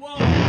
Whoa.